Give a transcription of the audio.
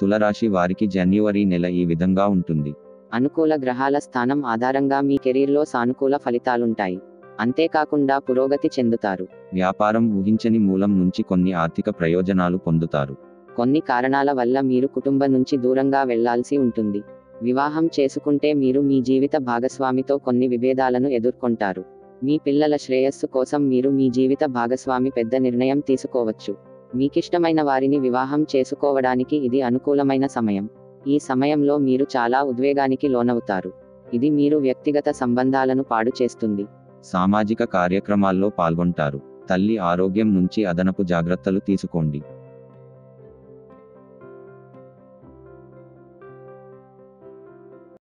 తులరాశి వారికి జనవరి నెల ఈ విధంగా ఉంటుంది. అనుకూల గ్రహాల స్థానం ఆధారంగా మీ కెరీర్లో సానుకూల ఫలితాలుంటాయి. అంతేకాకుండా పురోగతి చెందుతారు. వ్యాపారం ఊహించని మూలం నుంచి కొన్ని ఆర్థిక ప్రయోజనాలు పొందుతారు. కొన్ని కారణాల వల్ల మీరు కుటుంబ నుంచి దూరంగా వెళ్ళాల్సి ఉంటుంది. వివాహం చేసుకుంటే మీరు మీ జీవిత భాగస్వామితో కొన్ని విభేదాలను ఎదుర్కొంటారు. మీ పిల్లల శ్రేయస్సు కోసం మీరు మీ జీవిత భాగస్వామి పెద్ద నిర్ణయం తీసుకోవచ్చు. మీకిష్టమైన వారిని వివాహం చేసుకోవడానికి ఇది అనుకూలమైన సమయం. ఈ సమయంలో మీరు చాలా ఉద్వేగానికి లోనవుతారు. ఇది మీరు వ్యక్తిగత సంబంధాలను పాడు చేస్తుంది. సామాజిక కార్యక్రమాల్లో పాల్గొంటారు. తల్లి ఆరోగ్యం నుంచి అదనపు జాగ్రత్తలు తీసుకోండి.